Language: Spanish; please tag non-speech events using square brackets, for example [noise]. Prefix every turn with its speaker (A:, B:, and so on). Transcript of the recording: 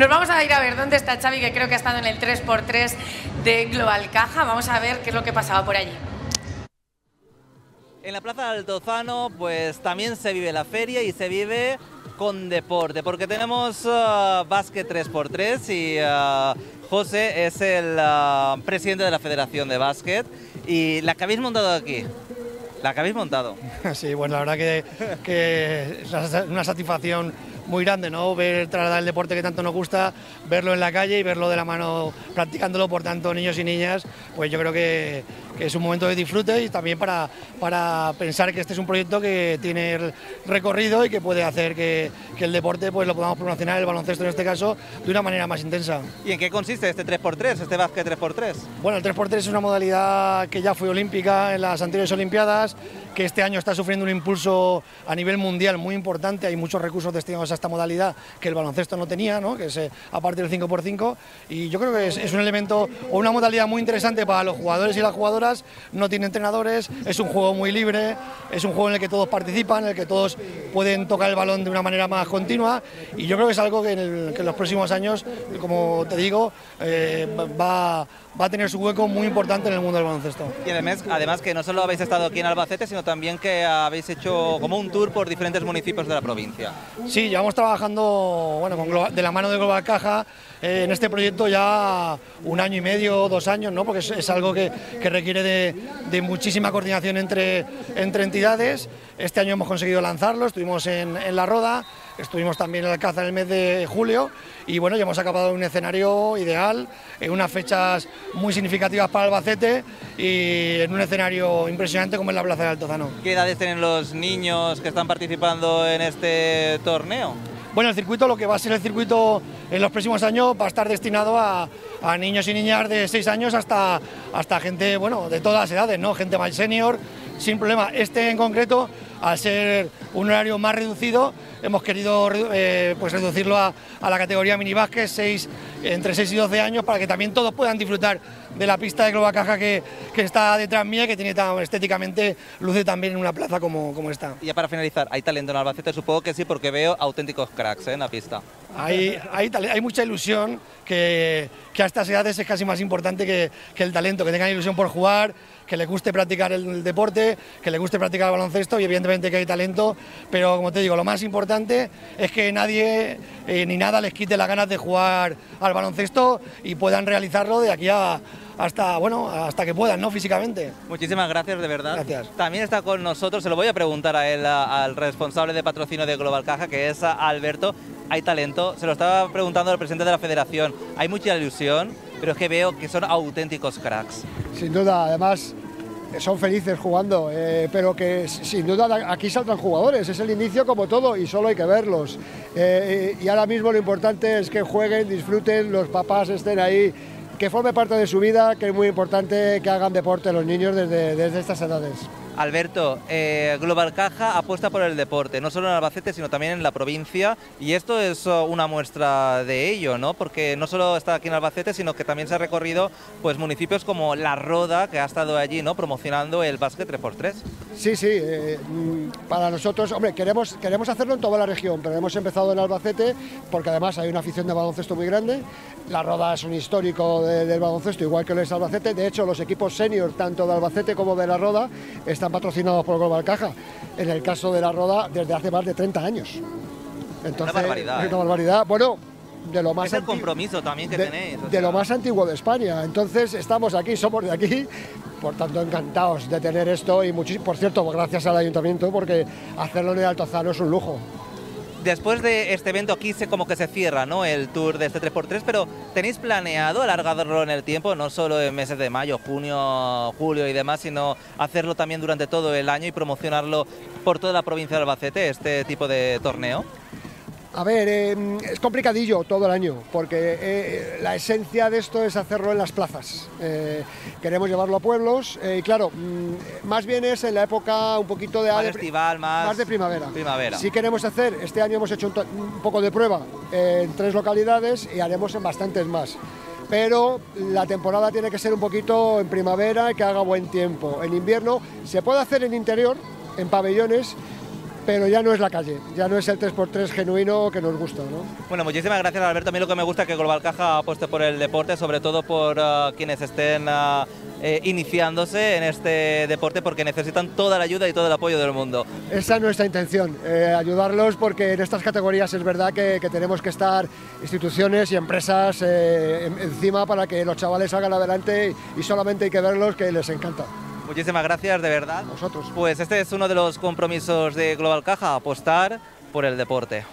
A: Nos vamos a ir a ver dónde está Xavi, que creo que ha estado en el 3x3 de Global Caja. Vamos a ver qué es lo que pasaba por allí.
B: En la Plaza del Altozano pues también se vive la feria y se vive con deporte, porque tenemos uh, básquet 3x3 y uh, José es el uh, presidente de la Federación de Básquet y la que habéis montado aquí. La que habéis montado. [laughs]
C: Sí, bueno, la verdad que, que es una satisfacción muy grande, ¿no? Ver trasladar el deporte que tanto nos gusta, verlo en la calle y verlo de la mano practicándolo por tanto niños y niñas, pues yo creo que, que es un momento de disfrute y también para, para pensar que este es un proyecto que tiene recorrido y que puede hacer que, que el deporte pues lo podamos promocionar, el baloncesto en este caso, de una manera más intensa.
B: ¿Y en qué consiste este 3x3, este básquet 3x3?
C: Bueno, el 3x3 es una modalidad que ya fue olímpica en las anteriores Olimpiadas, que este año está sufriendo un impulso a nivel mundial muy importante, hay muchos recursos destinados a esta modalidad que el baloncesto no tenía, ¿no? que es eh, a partir del 5x5, y yo creo que es, es un elemento o una modalidad muy interesante para los jugadores y las jugadoras, no tiene entrenadores, es un juego muy libre, es un juego en el que todos participan, en el que todos pueden tocar el balón de una manera más continua, y yo creo que es algo que en, el, que en los próximos años, como te digo, eh, va va a tener su hueco muy importante en el mundo del baloncesto.
B: Y además, además que no solo habéis estado aquí en Albacete, sino también que habéis hecho como un tour por diferentes municipios de la provincia.
C: Sí, llevamos trabajando bueno, con de la mano de Global Caja eh, en este proyecto ya un año y medio, dos años, ¿no? porque es, es algo que, que requiere de, de, muchísima coordinación entre, entre entidades. Este año hemos conseguido lanzarlo, estuvimos en, en La Roda, estuvimos también en Alcázar en el mes de julio y bueno, ya hemos acabado un escenario ideal, en unas fechas muy significativas para Albacete y en un escenario impresionante como es la Plaza del Altozano.
B: ¿Qué edades tienen los niños que están participando en este torneo?
C: Bueno, el circuito, lo que va a ser el circuito en los próximos años, va a estar destinado a, a niños y niñas de 6 años hasta, hasta gente, bueno, de todas las edades, ¿no? Gente más senior, sin problema. Este en concreto, al ser un horario más reducido, hemos querido eh, pues reducirlo a, a, la categoría minibásquet, 6, entre 6 y 12 años, para que también todos puedan disfrutar de la pista de Globa Caja que, que, está detrás mía, que tiene tan estéticamente, luce también en una plaza como, como esta.
B: Y ya para finalizar, ¿hay talento en Albacete? Supongo que sí, porque veo auténticos cracks ¿eh? en la pista.
C: Hay, hay, hay, mucha ilusión que, que, a estas edades es casi más importante que, que, el talento, que tengan ilusión por jugar, que les guste practicar el deporte, que les guste practicar el baloncesto y evidentemente que hay talento, pero como te digo, lo más importante es que nadie eh, ni nada les quite las ganas de jugar al baloncesto y puedan realizarlo de aquí a, hasta, bueno, hasta que puedan, ¿no? Físicamente.
B: Muchísimas gracias, de verdad.
C: Gracias.
B: También está con nosotros, se lo voy a preguntar a él, a, al responsable de patrocinio de Global Caja, que es Alberto. Hay talento, se lo estaba preguntando al presidente de la federación. Hay mucha ilusión, pero es que veo que son auténticos cracks.
D: Sin duda, además son felices jugando, eh, pero que sin duda aquí saltan jugadores, es el inicio como todo y solo hay que verlos. Eh, y ahora mismo lo importante es que jueguen, disfruten, los papás estén ahí que forme parte de su vida, que es muy importante que hagan deporte los niños desde, desde estas edades.
B: Alberto, eh, Global Caja apuesta por el deporte, no solo en Albacete, sino también en la provincia, y esto es una muestra de ello, ¿no? Porque no solo está aquí en Albacete, sino que también se ha recorrido pues, municipios como La Roda, que ha estado allí, ¿no? Promocionando el básquet 3x3.
D: Sí, sí, eh, para nosotros, hombre, queremos, queremos hacerlo en toda la región, pero hemos empezado en Albacete porque además hay una afición de baloncesto muy grande. La Roda es un histórico de, del baloncesto, igual que lo es Albacete. De hecho, los equipos senior, tanto de Albacete como de La Roda, están patrocinados por Global Caja. En el caso de La Roda, desde hace más de 30 años.
B: Entonces, una barbaridad.
D: Una barbaridad. Bueno, de lo más
B: es el compromiso también que
D: de,
B: tenéis.
D: O sea. De lo más antiguo de España. Entonces estamos aquí, somos de aquí, por tanto encantados de tener esto y por cierto, gracias al ayuntamiento porque hacerlo en el Altozano es un lujo.
B: Después de este evento aquí se como que se cierra ¿no? el tour de este 3x3, pero ¿tenéis planeado alargarlo en el tiempo, no solo en meses de mayo, junio, julio y demás, sino hacerlo también durante todo el año y promocionarlo por toda la provincia de Albacete, este tipo de torneo?
D: A ver, eh, es complicadillo todo el año, porque eh, la esencia de esto es hacerlo en las plazas. Eh, queremos llevarlo a pueblos y claro, mm, más bien es en la época un poquito de,
B: Más
D: de-
B: estival, más-
D: de primavera.
B: primavera.
D: Sí queremos hacer, este año hemos hecho un, un poco de prueba en tres localidades y haremos en bastantes más. Pero la temporada tiene que ser un poquito en primavera y que haga buen tiempo. En invierno se puede hacer en interior, en pabellones, pero ya no es la calle, ya no es el 3x3 genuino que nos gusta. ¿no?
B: Bueno, muchísimas gracias Alberto. A mí lo que me gusta es que Global Caja apueste por el deporte, sobre todo por ah, quienes estén ah, eh, iniciándose en este deporte porque necesitan toda la ayuda y todo el apoyo del mundo.
D: Esa es nuestra intención, eh, ayudarlos porque en estas categorías es verdad que, que tenemos que estar instituciones y empresas eh, en- encima para que los chavales salgan adelante y solamente hay que verlos que les encanta.
B: Muchísimas gracias, de verdad.
D: Vosotros.
B: Pues este es uno de los compromisos de Global Caja, apostar por el deporte.